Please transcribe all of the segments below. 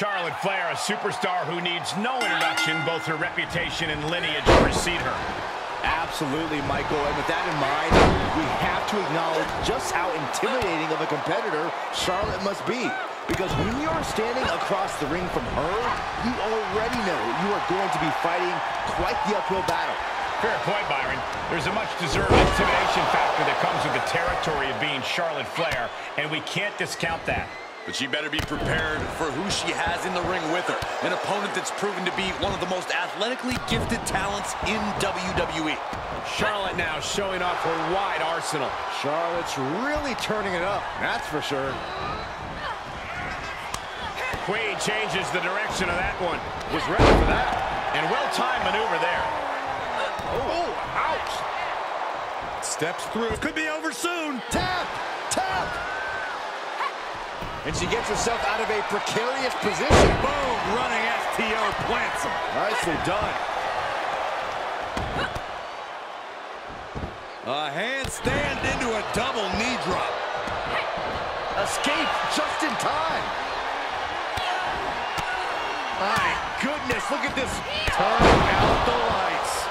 Charlotte Flair, a superstar who needs no introduction, both her reputation and lineage precede her. Absolutely, Michael. And with that in mind, we have to acknowledge just how intimidating of a competitor Charlotte must be. Because when you are standing across the ring from her, you already know you are going to be fighting quite the uphill battle. Fair point, Byron. There's a much-deserved intimidation factor that comes with the territory of being Charlotte Flair, and we can't discount that. But she better be prepared for who she has in the ring with her. An opponent that's proven to be one of the most athletically gifted talents in WWE. Charlotte now showing off her wide arsenal. Charlotte's really turning it up, that's for sure. Queen changes the direction of that one. Was ready for that. And well-timed maneuver there. Oh, ouch! Steps through. Could be over soon. Tap! And she gets herself out of a precarious position. Boom! Running STO plants him. Nicely done. A handstand into a double knee drop. Escape just in time. My goodness, look at this. Turn out the lights.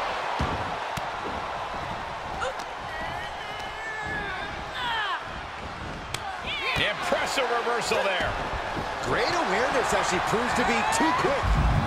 Impressive reversal there. Great awareness as she proves to be too quick.